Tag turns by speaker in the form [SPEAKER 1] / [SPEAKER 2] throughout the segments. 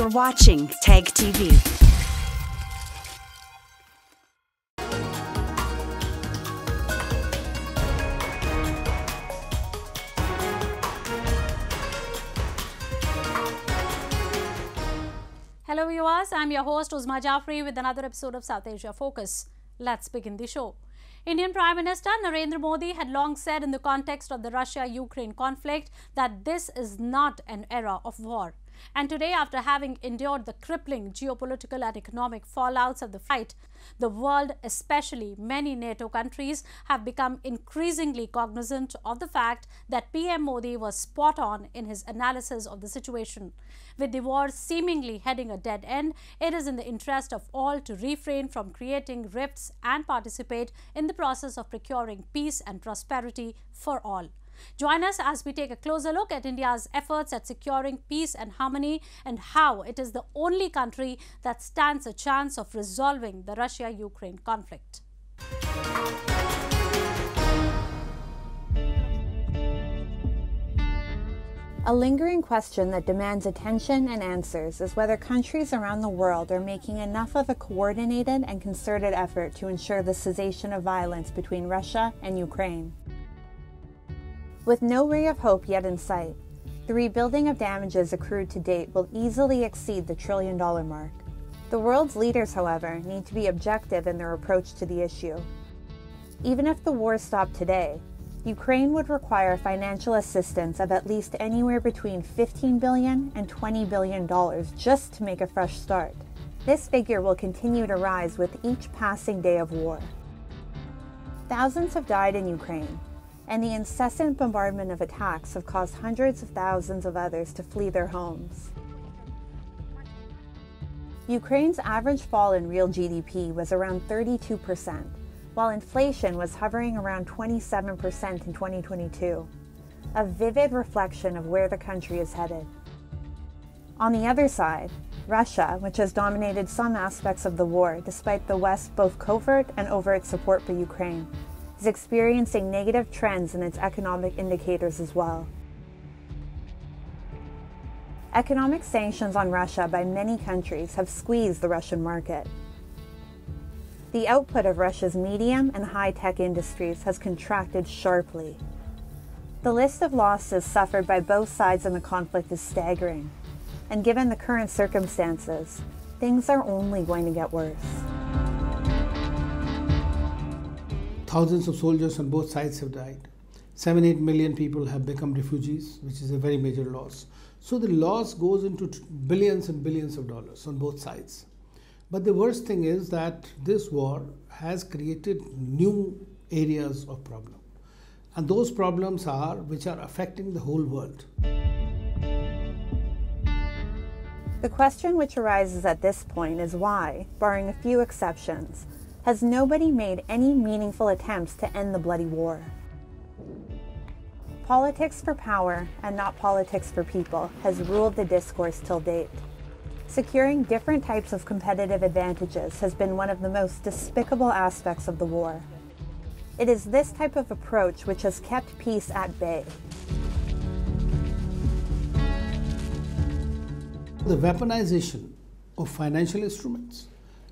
[SPEAKER 1] You're watching Tag TV.
[SPEAKER 2] Hello viewers, I'm your host Uzma Jafri with another episode of South Asia Focus. Let's begin the show. Indian Prime Minister Narendra Modi had long said in the context of the Russia-Ukraine conflict that this is not an era of war. And today, after having endured the crippling geopolitical and economic fallouts of the fight, the world, especially many NATO countries, have become increasingly cognizant of the fact that PM Modi was spot on in his analysis of the situation. With the war seemingly heading a dead end, it is in the interest of all to refrain from creating rifts and participate in the process of procuring peace and prosperity for all. Join us as we take a closer look at India's efforts at securing peace and harmony and how it is the only country that stands a chance of resolving the Russia-Ukraine conflict.
[SPEAKER 3] A lingering question that demands attention and answers is whether countries around the world are making enough of a coordinated and concerted effort to ensure the cessation of violence between Russia and Ukraine. With no ray of hope yet in sight, the rebuilding of damages accrued to date will easily exceed the trillion dollar mark. The world's leaders, however, need to be objective in their approach to the issue. Even if the war stopped today, Ukraine would require financial assistance of at least anywhere between 15 billion and 20 billion dollars just to make a fresh start. This figure will continue to rise with each passing day of war. Thousands have died in Ukraine, and the incessant bombardment of attacks have caused hundreds of thousands of others to flee their homes. Ukraine's average fall in real GDP was around 32%, while inflation was hovering around 27% in 2022, a vivid reflection of where the country is headed. On the other side, Russia, which has dominated some aspects of the war despite the West's both covert and overt support for Ukraine, is experiencing negative trends in its economic indicators as well. Economic sanctions on Russia by many countries have squeezed the Russian market. The output of Russia's medium and high tech industries has contracted sharply. The list of losses suffered by both sides in the conflict is staggering, and given the current circumstances, things are only going to get worse.
[SPEAKER 4] Thousands of soldiers on both sides have died. Seven, eight million people have become refugees, which is a very major loss. So the loss goes into billions and billions of dollars on both sides. But the worst thing is that this war has created new areas of problem. And those problems are which are affecting the whole world.
[SPEAKER 3] The question which arises at this point is why, barring a few exceptions, has nobody made any meaningful attempts to end the bloody war. Politics for power and not politics for people has ruled the discourse till date. Securing different types of competitive advantages has been one of the most despicable aspects of the war. It is this type of approach which has kept peace at bay.
[SPEAKER 4] The weaponization of financial instruments,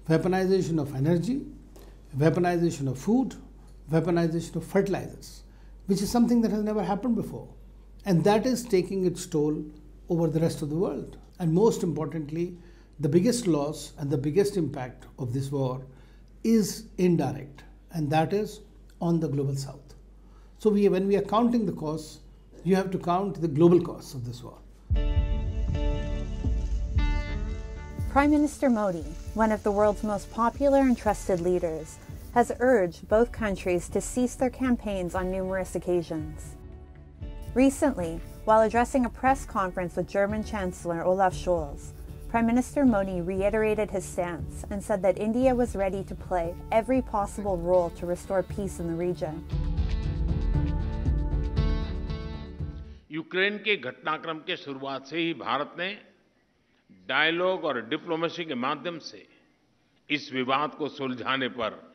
[SPEAKER 4] weaponization of energy, weaponization of food, weaponization of fertilizers, which is something that has never happened before. And that is taking its toll over the rest of the world. And most importantly, the biggest loss and the biggest impact of this war is indirect, and that is on the global south. So, we, when we are counting the costs, you have to count the global costs of this war.
[SPEAKER 3] Prime Minister Modi, one of the world's most popular and trusted leaders, has urged both countries to cease their campaigns on numerous occasions. Recently, while addressing a press conference with German Chancellor Olaf Scholz, Prime Minister Modi reiterated his stance and said that India was ready to play every possible role to restore peace in the region.
[SPEAKER 5] Ukraine के घटनाक्रम के शुरुआत से ही भारत ने dialogue और diplomacy के माध्यम से इस विवाद को सुलझाने पर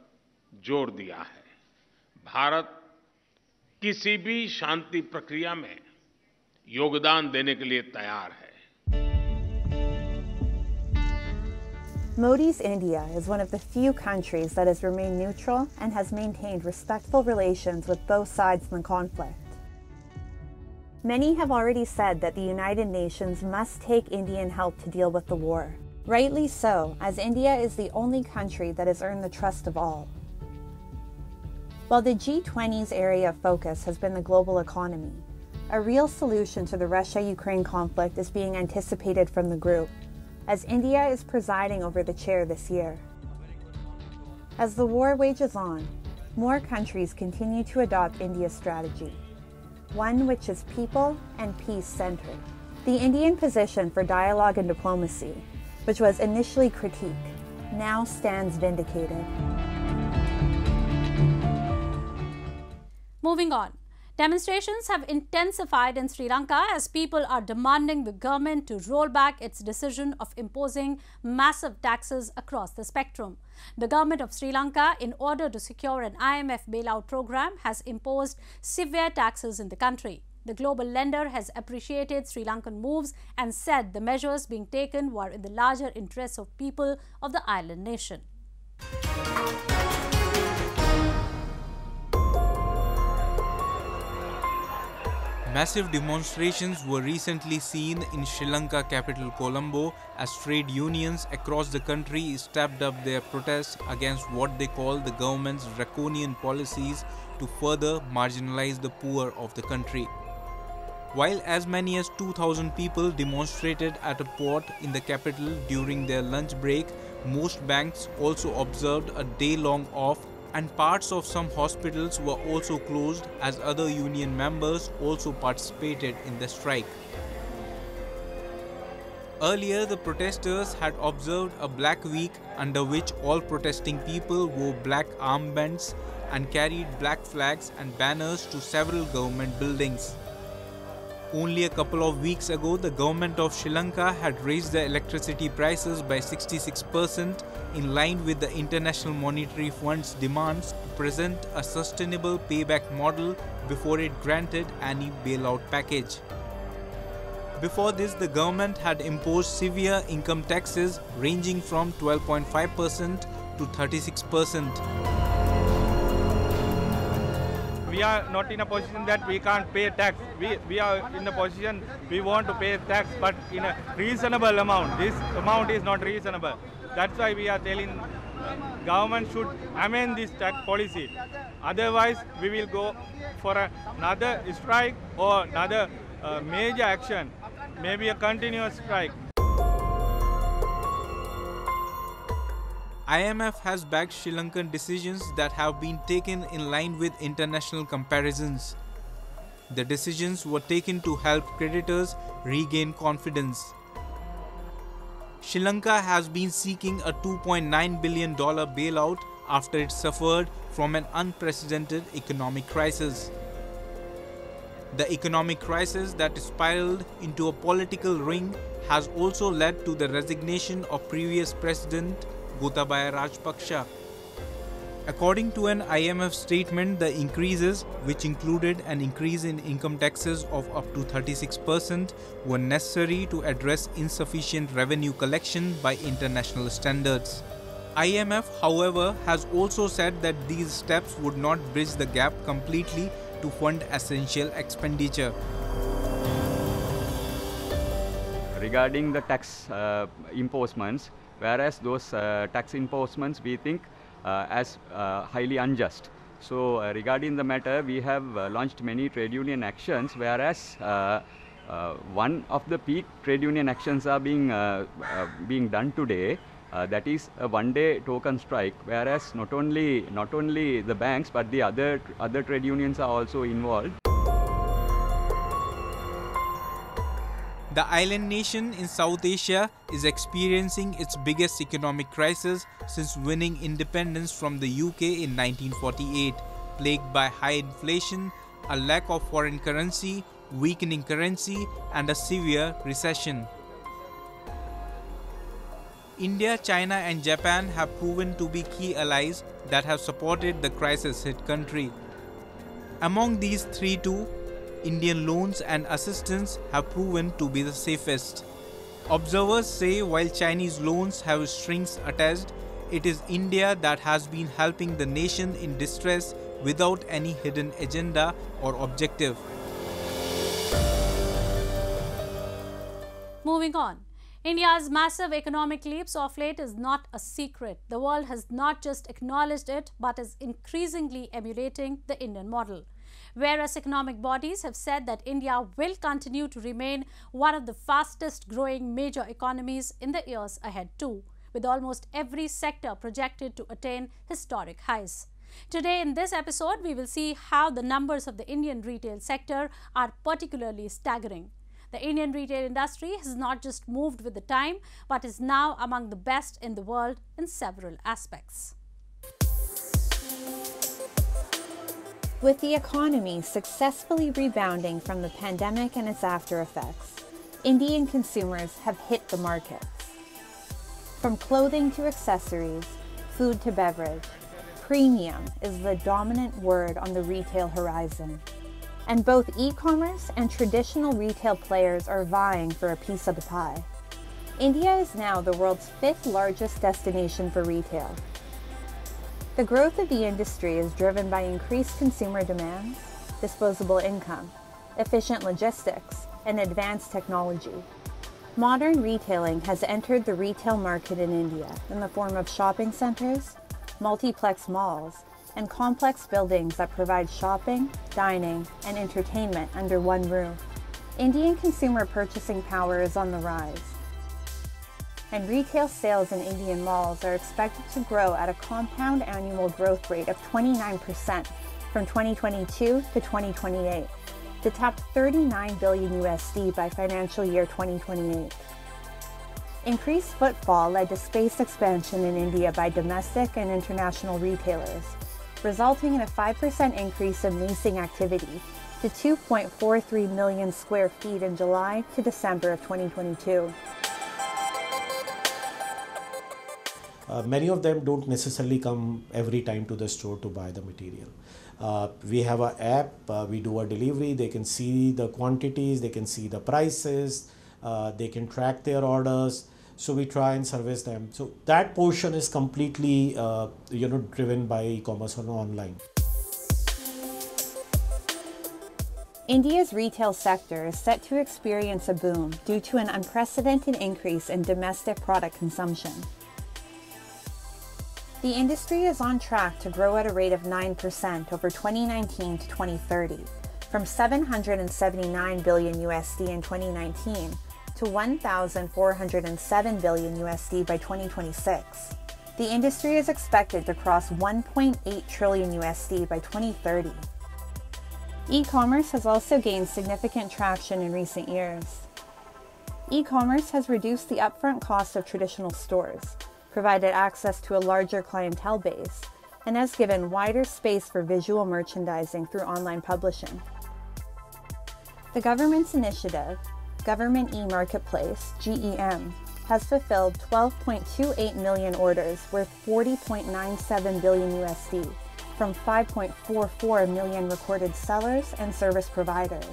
[SPEAKER 5] जोर दिया है भारत किसी भी शांति प्रक्रिया में योगदान देने के लिए तैयार है
[SPEAKER 3] Modi's India is one of the few countries that has remained neutral and has maintained respectful relations with both sides in the conflict. Many have already said that the United Nations must take Indian help to deal with the war. Rightly so, as India is the only country that has earned the trust of all. While the G20's area of focus has been the global economy, a real solution to the Russia Ukraine conflict is being anticipated from the group as India is presiding over the chair this year. As the war wages on, more countries continue to adopt India's strategy, one which is people and peace centered. The Indian position for dialogue and diplomacy, which was initially critiqued, now stands vindicated.
[SPEAKER 2] Moving on. Demonstrations have intensified in Sri Lanka as people are demanding the government to roll back its decision of imposing massive taxes across the spectrum. The government of Sri Lanka, in order to secure an IMF bailout program, has imposed severe taxes in the country. The global lender has appreciated Sri Lankan moves and said the measures being taken were in the larger interests of people of the island nation.
[SPEAKER 6] Massive demonstrations were recently seen in Sri Lanka capital Colombo as trade unions across the country stepped up their protests against what they call the government's draconian policies to further marginalize the poor of the country. While as many as 2000 people demonstrated at a port in the capital during their lunch break, most banks also observed a day-long off and parts of some hospitals were also closed as other union members also participated in the strike. Earlier, the protesters had observed a black week under which all protesting people wore black armbands and carried black flags and banners to several government buildings. Only a couple of weeks ago, the government of Sri Lanka had raised the electricity prices by 66% in line with the International Monetary Fund's demands to present a sustainable payback model before it granted any bailout package. Before this, the government had imposed severe income taxes ranging from 12.5% to 36%
[SPEAKER 7] we are not in a position that we can't pay tax. We, we are in a position we want to pay tax, but in a reasonable amount. This amount is not reasonable. That's why we are telling government should amend this tax policy. Otherwise, we will go for another strike or another uh, major action, maybe a continuous strike.
[SPEAKER 6] IMF has backed Sri Lankan decisions that have been taken in line with international comparisons. The decisions were taken to help creditors regain confidence. Sri Lanka has been seeking a $2.9 billion bailout after it suffered from an unprecedented economic crisis. The economic crisis that spiraled into a political ring has also led to the resignation of previous President Gotabaya Rajapaksa. According to an IMF statement, the increases, which included an increase in income taxes of up to 36%, were necessary to address insufficient revenue collection by international standards. IMF, however, has also said that these steps would not bridge the gap completely to fund essential expenditure.
[SPEAKER 8] Regarding the tax uh, imposements, whereas those uh, tax imposements we think uh, as uh, highly unjust. So regarding the matter, we have launched many trade union actions, whereas uh, one of the peak trade union actions are being uh, uh, being done today. that is a one-day token strike, whereas not only not only the banks but the other other trade unions are also involved.
[SPEAKER 6] The island nation in South Asia is experiencing its biggest economic crisis since winning independence from the UK in 1948, plagued by high inflation, a lack of foreign currency, weakening currency, and a severe recession. India, China, and Japan have proven to be key allies that have supported the crisis hit country. Among these three, too, Indian loans and assistance have proven to be the safest. Observers say while Chinese loans have strings attached, it is India that has been helping the nation in distress without any hidden agenda or objective.
[SPEAKER 2] Moving on. India's massive economic leaps of late is not a secret. The world has not just acknowledged it, but is increasingly emulating the Indian model. Various economic bodies have said that India will continue to remain one of the fastest growing major economies in the years ahead too, with almost every sector projected to attain historic highs. Today in this episode, we will see how the numbers of the Indian retail sector are particularly staggering. The Indian retail industry has not just moved with the time, but is now among the best in the world in several aspects.
[SPEAKER 3] With the economy successfully rebounding from the pandemic and its after effects, Indian consumers have hit the markets. From clothing to accessories, food to beverage, premium is the dominant word on the retail horizon and both e-commerce and traditional retail players are vying for a piece of the pie. India is now the world's fifth largest destination for retail. The growth of the industry is driven by increased consumer demands, disposable income, efficient logistics, and advanced technology. Modern retailing has entered the retail market in India in the form of shopping centers, multiplex malls, and complex buildings that provide shopping, dining, and entertainment under one roof. Indian consumer purchasing power is on the rise, and retail sales in Indian malls are expected to grow at a compound annual growth rate of 29% from 2022 to 2028 to top 39 billion USD by financial year 2028. Increased footfall led to space expansion in India by domestic and international retailers, resulting in a 5% increase in leasing activity to 2.43 million square feet in July to December of 2022.
[SPEAKER 9] Uh, many of them don't necessarily come every time to the store to buy the material. Uh, we have an app, uh, we do a delivery, they can see the quantities, they can see the prices, uh, they can track their orders so we try and service them so that portion is completely uh, you know driven by e-commerce or online
[SPEAKER 3] India's retail sector is set to experience a boom due to an unprecedented increase in domestic product consumption. The industry is on track to grow at a rate of 9% over 2019 to 2030, from 779 billion USD in 2019 to 1,407 billion USD by 2026. The industry is expected to cross 1.8 trillion USD by 2030. E-commerce has also gained significant traction in recent years. E-commerce has reduced the upfront cost of traditional stores, provided access to a larger clientele base, and has given wider space for visual merchandising through online publishing. The government's initiative, Government e-Marketplace, GEM, has fulfilled 12.28 million orders worth 40.97 billion USD from 5.44 million recorded sellers and service providers.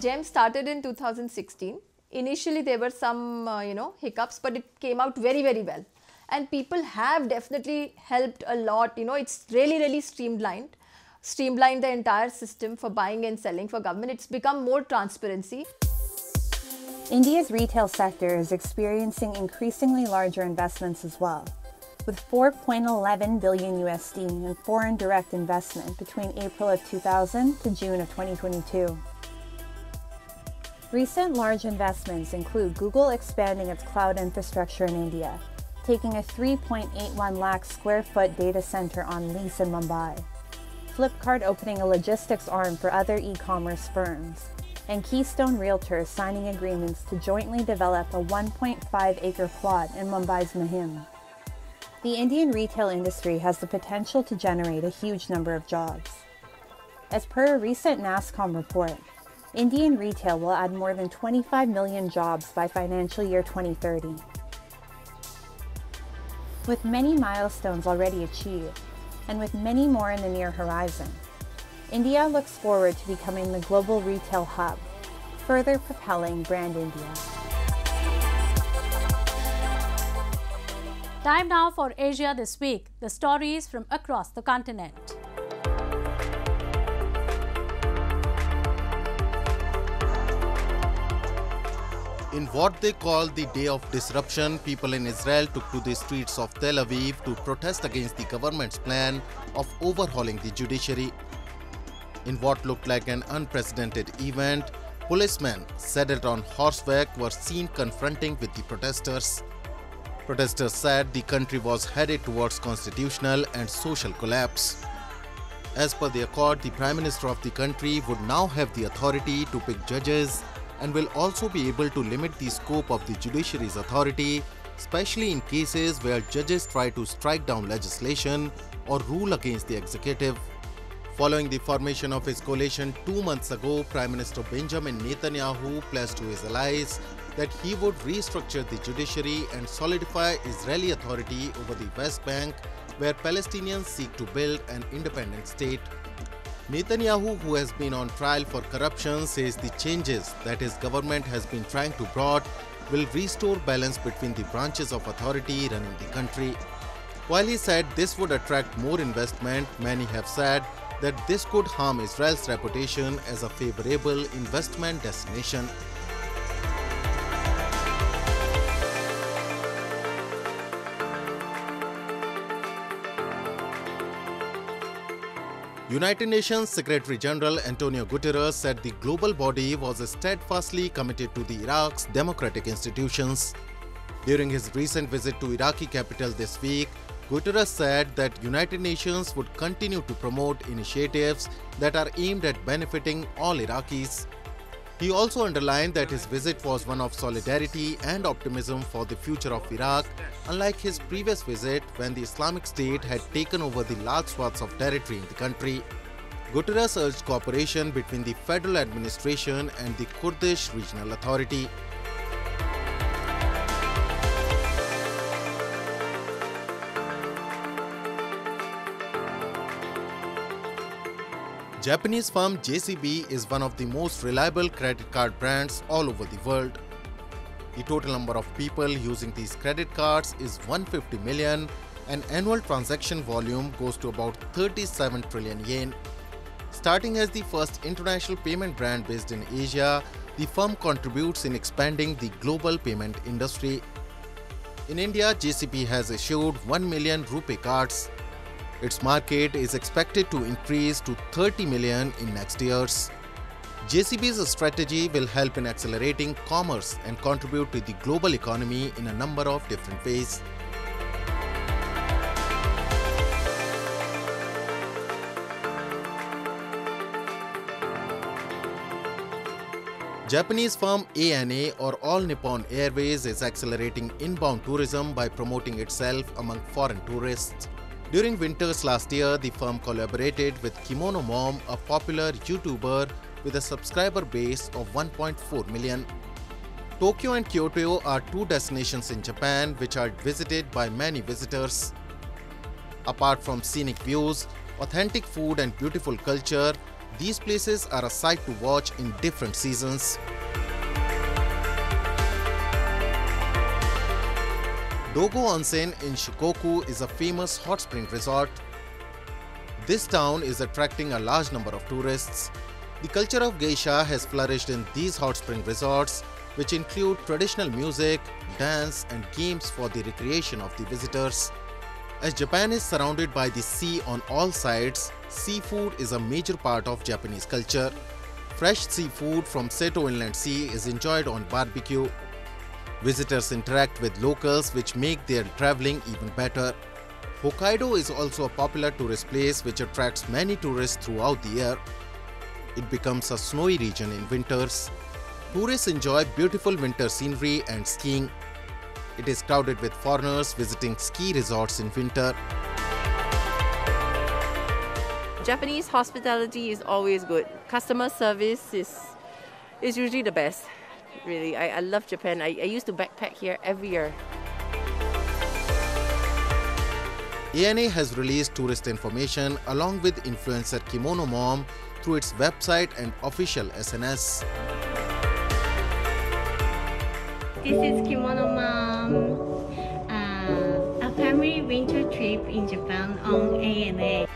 [SPEAKER 10] GEM started in 2016. Initially, there were some, uh, you know, hiccups, but it came out very, very well. And people have definitely helped a lot. You know, it's really, really streamlined, streamlined the entire system for buying and selling for government. It's become more transparency.
[SPEAKER 3] India's retail sector is experiencing increasingly larger investments as well, with 4.11 billion USD in foreign direct investment between April of 2000 to June of 2022. Recent large investments include Google expanding its cloud infrastructure in India, taking a 3.81 lakh square foot data center on lease in Mumbai, Flipkart opening a logistics arm for other e-commerce firms, and Keystone Realtors signing agreements to jointly develop a 1.5 acre plot in Mumbai's Mahim. The Indian retail industry has the potential to generate a huge number of jobs. As per a recent NASSCOM report, Indian retail will add more than 25 million jobs by financial year 2030. With many milestones already achieved, and with many more in the near horizon, India looks forward to becoming the global retail hub, further propelling Brand India.
[SPEAKER 2] Time now for Asia this week, the stories from across the continent.
[SPEAKER 11] In what they call the day of disruption, people in Israel took to the streets of Tel Aviv to protest against the government's plan of overhauling the judiciary. In what looked like an unprecedented event, policemen saddled on horseback were seen confronting with the protesters. Protesters said the country was headed towards constitutional and social collapse. As per the accord, the Prime Minister of the country would now have the authority to pick judges and will also be able to limit the scope of the judiciary's authority, especially in cases where judges try to strike down legislation or rule against the executive. Following the formation of his coalition two months ago, Prime Minister Benjamin Netanyahu pledged to his allies that he would restructure the judiciary and solidify Israeli authority over the West Bank, where Palestinians seek to build an independent state. Netanyahu, who has been on trial for corruption, says the changes that his government has been trying to brought will restore balance between the branches of authority running the country. While he said this would attract more investment, many have said that this could harm Israel's reputation as a favorable investment destination. United Nations Secretary General Antonio Guterres said the global body was steadfastly committed to the Iraq's democratic institutions. During his recent visit to Iraqi capital this week, Guterres said that United Nations would continue to promote initiatives that are aimed at benefiting all Iraqis. He also underlined that his visit was one of solidarity and optimism for the future of Iraq, unlike his previous visit when the Islamic State had taken over the large swaths of territory in the country. Guterres urged cooperation between the federal administration and the Kurdish Regional Authority. Japanese firm JCB is one of the most reliable credit card brands all over the world. The total number of people using these credit cards is 150 million and annual transaction volume goes to about 37 trillion yen. Starting as the first international payment brand based in Asia, the firm contributes in expanding the global payment industry. In India, JCB has issued 1 million RuPay cards its market is expected to increase to 30 million in next years. JCB's strategy will help in accelerating commerce and contribute to the global economy in a number of different ways. Japanese firm ANA or All Nippon Airways is accelerating inbound tourism by promoting itself among foreign tourists. During winters last year, the firm collaborated with Kimono Mom, a popular YouTuber with a subscriber base of 1.4 million. Tokyo and Kyoto are two destinations in Japan which are visited by many visitors. Apart from scenic views, authentic food and beautiful culture, these places are a sight to watch in different seasons. Dogo Onsen in Shikoku is a famous hot spring resort. This town is attracting a large number of tourists. The culture of geisha has flourished in these hot spring resorts, which include traditional music, dance, and games for the recreation of the visitors. As Japan is surrounded by the sea on all sides, seafood is a major part of Japanese culture. Fresh seafood from Seto Inland Sea is enjoyed on barbecue. Visitors interact with locals which make their traveling even better. Hokkaido is also a popular tourist place which attracts many tourists throughout the year. It becomes a snowy region in winters. Tourists enjoy beautiful winter scenery and skiing. It is crowded with foreigners visiting ski resorts in winter.
[SPEAKER 12] Japanese hospitality is always good. Customer service is is usually the best. Really, I, I love Japan. I, I used to backpack here every year.
[SPEAKER 11] ANA has released tourist information along with influencer Kimono Mom through its website and official SNS.
[SPEAKER 13] This is Kimono Mom. Uh, family winter trip in Japan on ANA.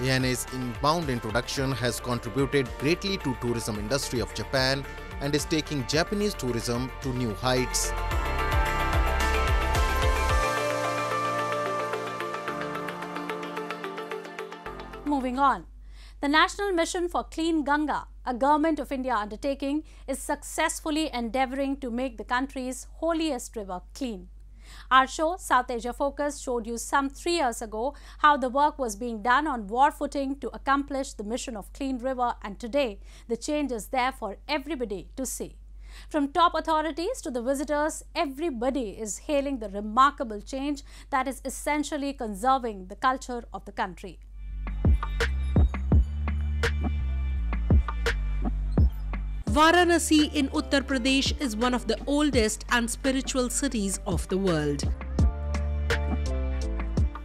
[SPEAKER 11] ANA's inbound introduction has contributed greatly to tourism industry of Japan and is taking Japanese tourism to new heights.
[SPEAKER 2] Moving on. The National Mission for Clean Ganga, a Government of India undertaking, is successfully endeavouring to make the country's holiest river clean. Our show, South Asia Focus, showed you some three years ago how the work was being done on war footing to accomplish the mission of Clean River and today the change is there for everybody to see. From top authorities to the visitors, everybody is hailing the remarkable change that is essentially conserving the culture of the country.
[SPEAKER 14] Varanasi in Uttar Pradesh is one of the oldest and spiritual cities of the world.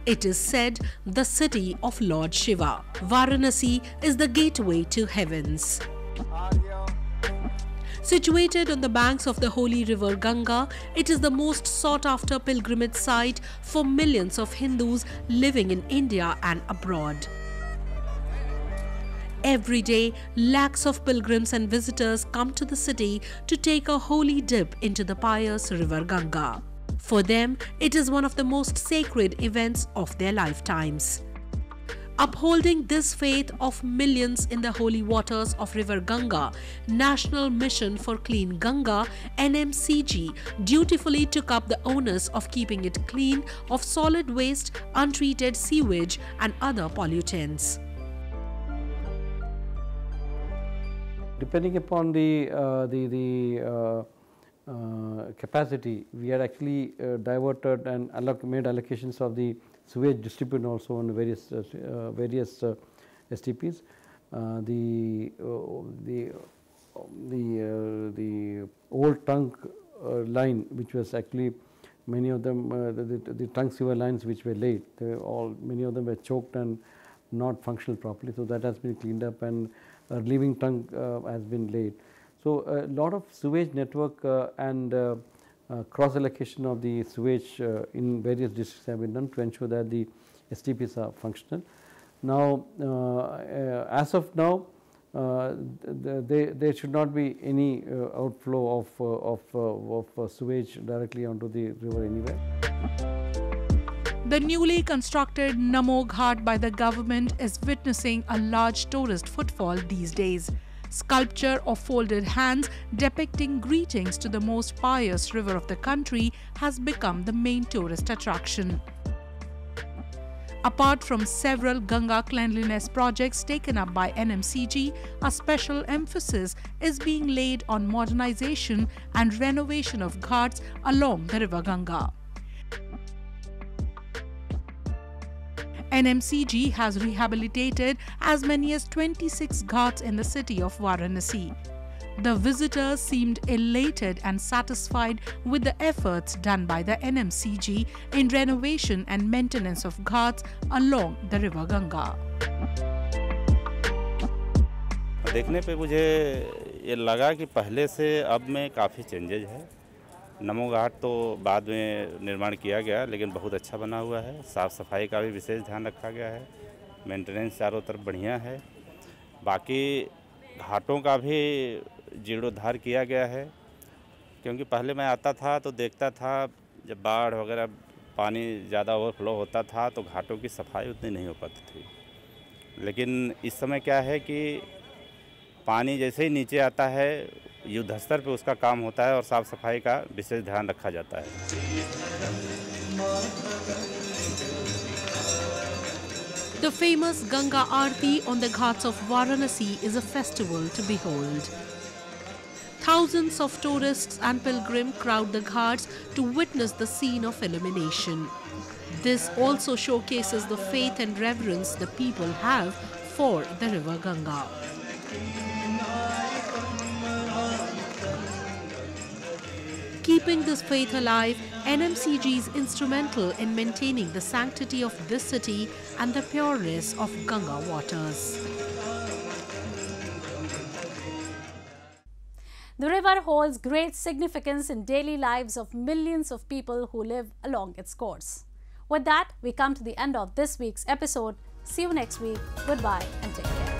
[SPEAKER 14] It is said the city of Lord Shiva. Varanasi is the gateway to heavens. Situated on the banks of the holy river Ganga, it is the most sought after pilgrimage site for millions of Hindus living in India and abroad. Every day, lakhs of pilgrims and visitors come to the city to take a holy dip into the pious river Ganga. For them, it is one of the most sacred events of their lifetimes. Upholding this faith of millions in the holy waters of River Ganga, National Mission for Clean Ganga NMCG dutifully took up the onus of keeping it clean of solid waste, untreated sewage and other pollutants.
[SPEAKER 15] Depending upon the uh, the the uh, uh, capacity, we had actually uh, diverted and alloc made allocations of the sewage distribution also on various uh, uh, various STPs. the the the the old trunk line, which was actually many of them the, the, the trunk sewer lines which were laid, they all many of them were choked and not functional properly. So that has been cleaned up and uh, living trunk uh, has been laid. So, a lot of sewage network uh, and cross allocation of the sewage in various districts have been done to ensure that the STPs are functional. Now, as of now, uh, there, there should not be any uh, outflow of, uh, of, of sewage directly onto the river anywhere.
[SPEAKER 14] The newly constructed Namo Ghat by the government is witnessing a large tourist footfall these days. Sculpture of folded hands depicting greetings to the most pious river of the country has become the main tourist attraction. Apart from several Ganga cleanliness projects taken up by NMCG, a special emphasis is being laid on modernization and renovation of ghats along the river Ganga. NMCG has rehabilitated as many as 26 ghats in the city of Varanasi. The visitors seemed elated and satisfied with the efforts done by the NMCG in renovation and maintenance of ghats along the river Ganga.
[SPEAKER 16] देखने पे मुझे ये लगा कि पहले से अब में काफ़ी चेंजेज है नमो घाट तो बाद में निर्माण किया गया, लेकिन बहुत अच्छा बना हुआ है। साफ़ सफ़ाई का भी विशेष ध्यान रखा गया है। मेंटेनेंस चारों तरफ़ बढ़िया है। बाकी घाटों का भी जीर्णोद्धार किया गया है। क्योंकि पहले मैं आता था तो देखता था, जब बाढ़ वगैरह पानी ज़्यादा ओवरफ्लो होता था तो घाटों की सफ़ाई उतनी नहीं हो पाती थी। लेकिन इस समय क्या है कि पानी जैसे ही नीचे आता है युद्ध स्तर पे उसका काम होता है और साफ़ सफ़ाई का विशेष ध्यान रखा जाता है
[SPEAKER 14] The famous Ganga Aarti on the ghats of Varanasi is a festival to behold. Thousands of tourists and pilgrims crowd the ghats to witness the scene of illumination. This also showcases the faith and reverence the people have for the river Ganga. Keeping this faith alive, NMCG is instrumental in maintaining the sanctity of this city and the pureness of Ganga waters.
[SPEAKER 2] The river holds great significance in daily lives of millions of people who live along its course. With that, we come to the end of this week's episode. See you next week. Goodbye and take care.